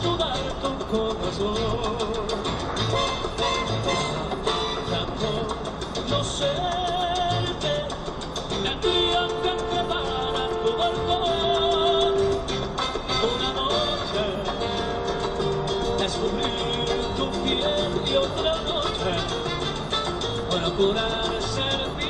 desnudar tu corazón. Tanto no serte la tía que prepara tu balcón. Una noche descubrir tu piel y otra noche procurar servir.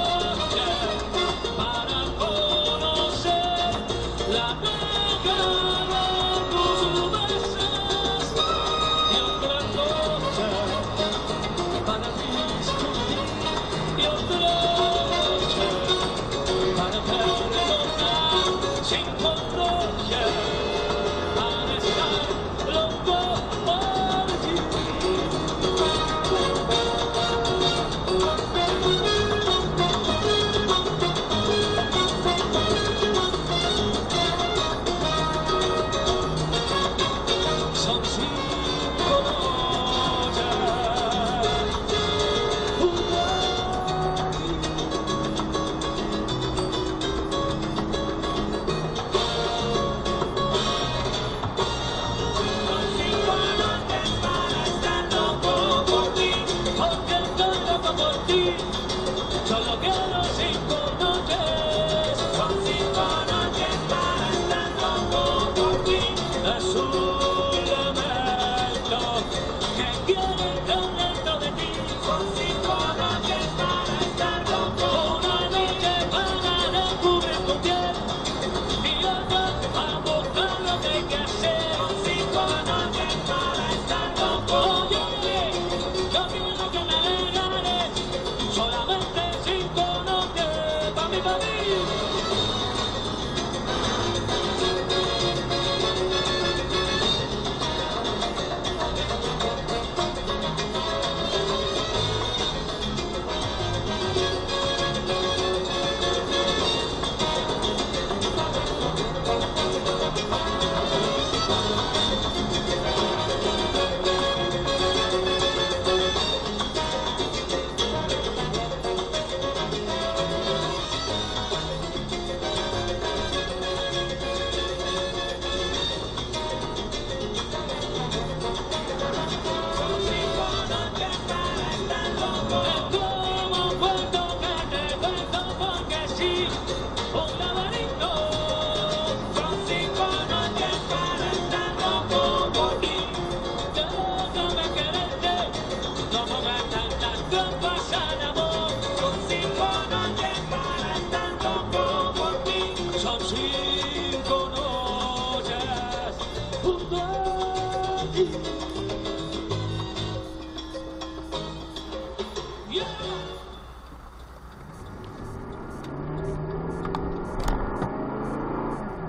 se encontrou já.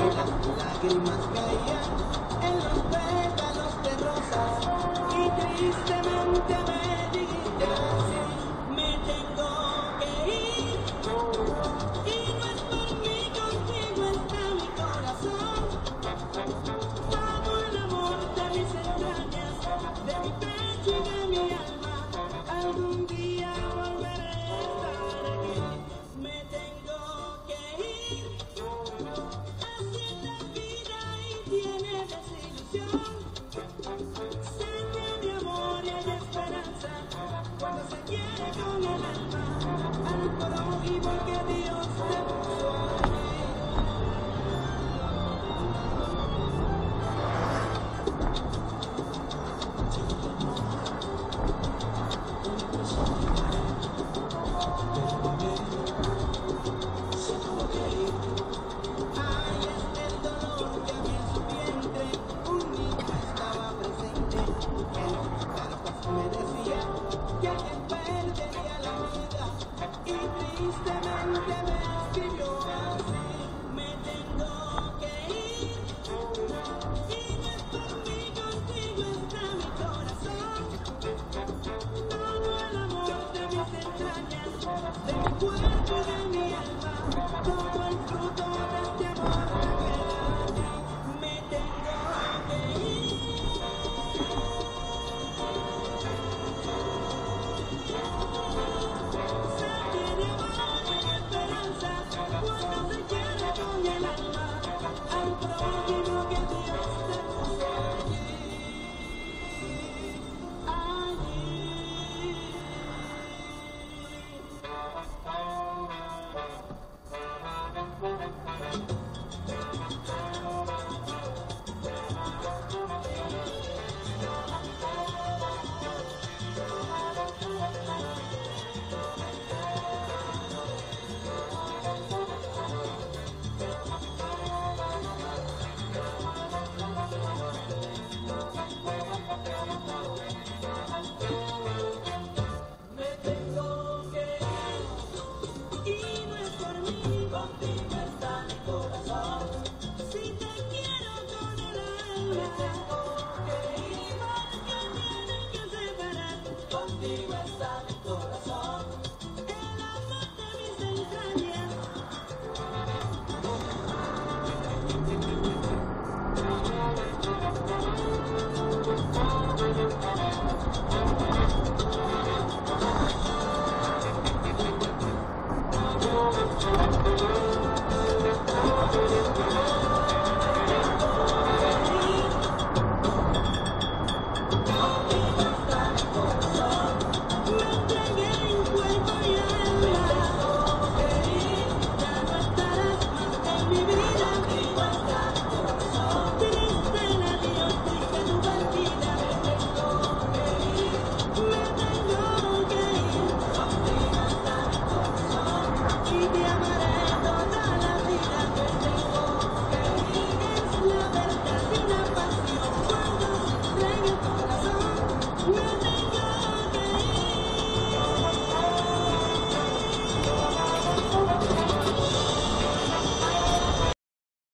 Las lágrimas caían en los pétalos de rosas y tristemente me dijiste. We'll get a